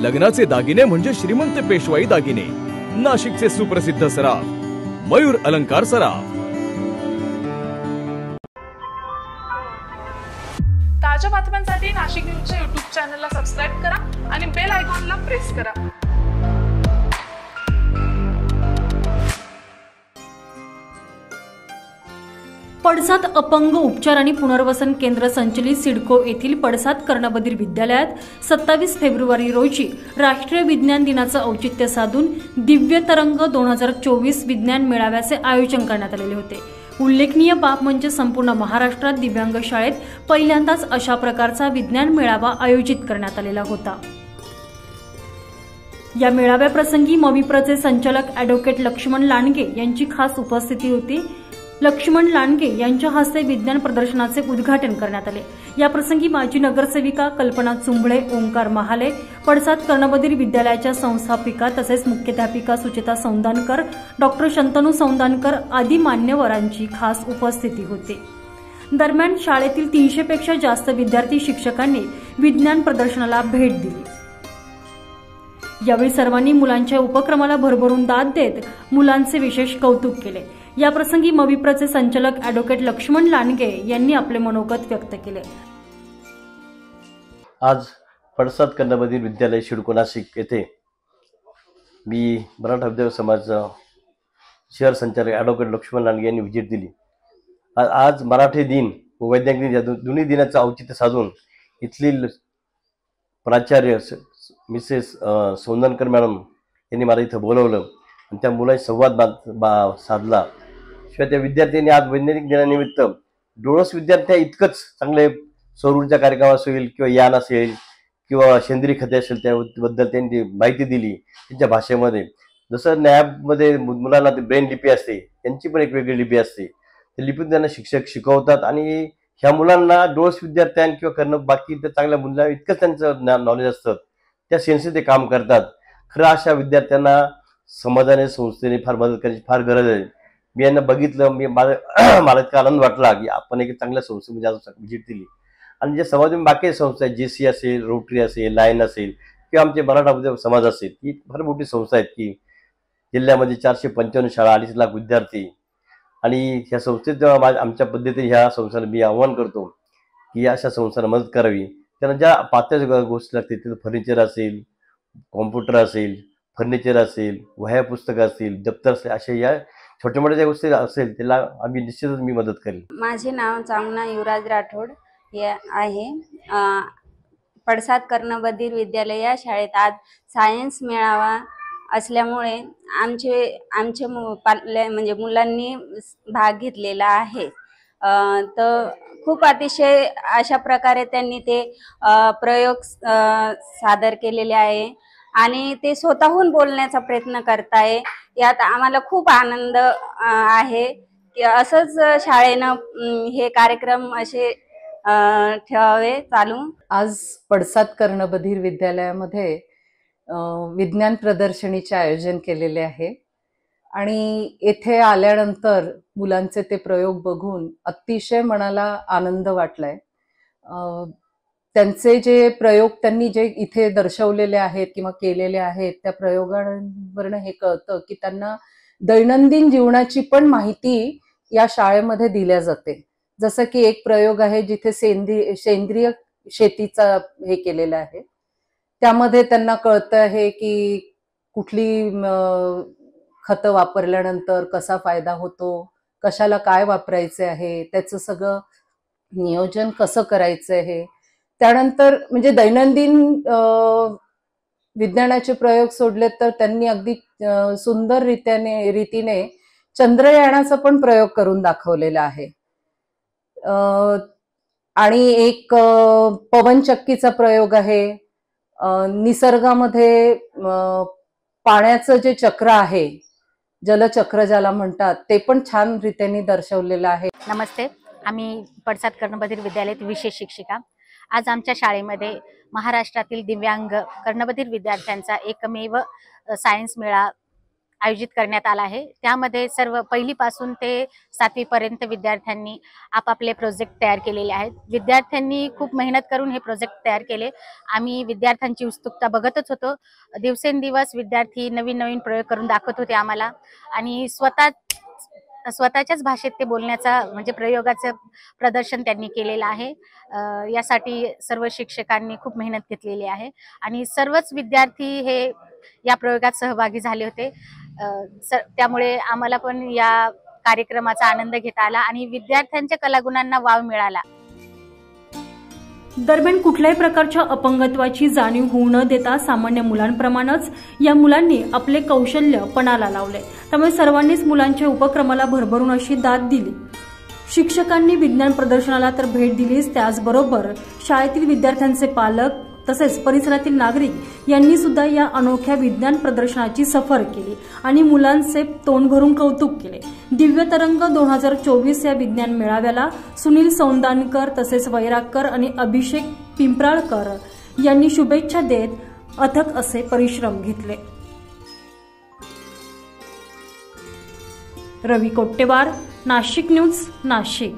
लग्नाचे दागिने म्हणजे श्रीमंत पेशवाई दागिने. नाशिकचे सुप्रसिद्ध सराफ मयूर अलंकार सराफ. ताज्या बातम्यांसाठी नाशिक न्यूजच्या युट्यूब चॅनलला सबस्क्राईब करा आणि बेल आयकॉनला प्रेस करा. पडसाद अपंग उपचार आणि पुनर्वसन केंद्र संचलित सिडको येथील पडसाद कर्णबधीर विद्यालयात सत्तावीस फेब्रुवारी रोजी राष्ट्रीय विज्ञान दिनाचं औचित्य साधून दिव्य तरंग दोन हजार चोवीस विज्ञान मेळाव्याचे आयोजन करण्यात आलेले होते. उल्लेखनीय बाब म्हणजे संपूर्ण महाराष्ट्रात दिव्यांग शाळेत पहिल्यांदाच अशा प्रकारचा विज्ञान मेळावा आयोजित करण्यात आलेला होता. या मेळाव्याप्रसंगी मविप्रचे संचालक अॅडव्होकेट लक्ष्मण लांडगे यांची खास उपस्थिती होती. लक्ष्मण लांडगे यांच्या हस्ते विज्ञान प्रदर्शनाचे उद्घाटन करण्यात आले. याप्रसंगी माजी नगरसेविका कल्पना चुंबळे ओंकार महाले पडसाद कर्णबधीर विद्यालयाच्या संस्थापिका तसेच मुख्याध्यापिका सुचेता सौंदानकर डॉक्टर शंतनू सौंदानकर आदी मान्यवरांची खास उपस्थिती होती. दरम्यान शाळेतील तीनशेपेक्षा जास्त विद्यार्थी शिक्षकांनी विज्ञान प्रदर्शनाला भेट दिली. यावेळी सर्वांनी मुलांच्या उपक्रमाला भरभरून दाद देत मुलांचे विशेष कौतुक केले. याप्रसंगी मविप्रचे संचालक ॲडव्होकेट लक्ष्मण लांडगे यांनी आपले मनोगत व्यक्त केले. आज पडसाद कर्णबधीर विद्यालय शिडको नाशिक येथे मी मराठा विद्यार्थी समाज शहर संचालक ॲडव्होकेट लक्ष्मण लांडगे यांनी व्हिजिट दिली. आज मराठी दिन व वैज्ञानिक दिन या दोन्ही दिनाचं औचित्य साधून इथली प्राचार्य मिसेस सोंदनकर मॅडम यांनी मला इथं बोलवलं आणि त्या मुलाशी संवाद बा बा साधला. शिवाय त्या विद्यार्थ्यांनी आज वैज्ञानिक दिनानिमित्त डोळस विद्यार्थ्या इतकंच चांगले सौर ऊर्जा कार्यक्रम असेल किंवा यान असेल किंवा सेंद्रिय खते असेल त्याबद्दल त्यांनी माहिती दिली त्यांच्या भाषेमध्ये. जसं नॅबमध्ये मु- मुलांना ते ब्रेन लिपी असते त्यांची पण एक वेगळी लिपी असते. त्या लिपीतून त्यांना शिक्षक शिकवतात आणि ह्या मुलांना डोळस विद्यार्थ्यां किंवा करणं बाकी इतर चांगल्या मुलांना इतकंच त्यांचं नॉलेज असतं. त्या सेन्सने ते काम करतात. खरं अशा विद्यार्थ्यांना समाजाने संस्थेने फार मदत करायची फार गरज आहे. मी यांना बघितलं मी मला मला इतका आनंद वाटला की आपण एक चांगल्या संस्थेमध्ये म्हणजे आज व्हिजिट दिली. आणि जे समाजामध्ये बाकी संस्था आहेत जे सी असेल रोटरी असेल लायन असेल किंवा आमचे मराठा समाज असेल ही फार मोठी संस्था आहेत की जिल्ह्यामध्ये चारशे पंच्याण्णव शाळा अडीच लाख विद्यार्थी. आणि ह्या संस्थेत जेव्हा माझ्या आमच्या पद्धतीने ह्या संस्थांना मी आव्हान करतो की अशा संस्थांना मदत करावी त्यांना ज्या पातळ्या गोष्टी लागतील तिथं फर्निचर असेल कॉम्प्युटर असेल फर्निचर असेल वह्या पुस्तकं असतील दप्तर असेल अशा या छोट्या मोठ्या ज्या गोष्टी असेल त्याला आम्ही निश्चितच मी मदत करेल. माझे नाव चांगना युवराज राठोड हे आहे. पडसाद कर्णबधीर विद्यालय या शाळेत आज सायन्स मेळावा असल्यामुळे आमचे आमचे मु म्हणजे मुलांनी भाग घेतलेला आहे. तर खूप अतिशय अशा प्रकारे त्यांनी ते प्रयोग सादर केलेले आहे. आणि ते स्वतःहून बोलण्याचा प्रयत्न करताय. यात आम्हाला खूप आनंद आहे की असंच शाळेनं हे कार्यक्रम असे ठेवावे चालू. आज पडसाद कर्णबधीर विद्यालयामध्ये विज्ञान प्रदर्शनीचे आयोजन केलेले आहे. आणि येथे आल्यानंतर मुलांचे ते प्रयोग बघून अतिशय मनाला आनंद वाटलाय. त्यांचे जे प्रयोग त्यांनी जे इथे दर्शवलेले आहेत किंवा केलेले आहेत त्या प्रयोगांवरनं हे कळतं की त्यांना दैनंदिन जीवनाची पण माहिती या शाळेमध्ये दिल्या जाते. जसं की एक प्रयोग आहे जिथे सेंद्रिय सेंद्रिय शेतीचा हे केलेलं आहे. त्यामध्ये त्यांना कळतं आहे की कुठली खतं वापरल्यानंतर कसा फायदा होतो कशाला काय वापरायचे आहे त्याचं सगळं नियोजन कसं करायचं आहे त्यानंतर म्हणजे दैनंदिन विज्ञानाचे प्रयोग सोडले तर त्यांनी अगदी सुंदर रीत्याने रीतीने चंद्रयानाचा पण प्रयोग करून दाखवलेला आहे. आणि एक पवनचक्कीचा प्रयोग आहे. निसर्गामध्ये पाण्याचं जे चक्र आहे जलचक्र ज्याला म्हणतात ते पण छान रीतीने दर्शवलेलं आहे. नमस्ते. आम्ही पडसाद कर्णबधीर विद्यालयात विशेष शिक्षिका. आज आमच्या शाळेमध्ये महाराष्ट्रातील दिव्यांग कर्णबधीर विद्यार्थ्यांचा एकमेव सायन्स मेळा आयोजित करण्यात आला आहे. त्यामध्ये सर्व पहिलीपासून ते सातवीपर्यंत विद्यार्थ्यांनी आपापले प्रोजेक्ट तयार केलेले आहेत. विद्यार्थ्यांनी खूप मेहनत करून हे प्रोजेक्ट तयार केले. आम्ही विद्यार्थ्यांची उत्सुकता बघतच होतो. दिवसेंदिवस विद्यार्थी नवीन नवीन प्रयोग करून दाखवत होते आम्हाला. आणि स्वतः स्वतःच्याच भाषेत ते बोलण्याचा म्हणजे प्रयोगाचं प्रदर्शन त्यांनी केलेलं आहे. यासाठी सर्व शिक्षकांनी खूप मेहनत घेतलेली आहे. आणि सर्वच विद्यार्थी हे या प्रयोगात सहभागी झाले होते. स- त्यामुळे आम्हाला पण या कार्यक्रमाचा आनंद घेता आला आणि विद्यार्थ्यांच्या कलागुणांना वाव मिळाला. दरम्यान कुठल्याही प्रकारच्या अपंगत्वाची जाणीव होऊ न देता सामान्य मुलांप्रमाणेच या मुलांनी आपले कौशल्य पणाला लावले. त्यामुळे सर्वांनीच मुलांच्या उपक्रमाला भरभरून अशी दाद दिली. शिक्षकांनी विज्ञान प्रदर्शनाला तर भेट दिलीच त्याचबरोबर शाळेतील विद्यार्थ्यांचे पालक तसेच परिसरातील नागरिक यांनी सुद्धा या अनोख्या विज्ञान प्रदर्शनाची सफर केली आणि मुलांचे तोंड भरून कौतुक केले. दिव्य तरंग दोन हजार चोवीस या विज्ञान मेळाव्याला सुनील सौंदानकर तसेच वैरागकर आणि अभिषेक पिंपराळकर यांनी शुभेच्छा देत अथक असे परिश्रम घेतले. रवी कोट्टेवार नाशिक न्यूज नाशिक.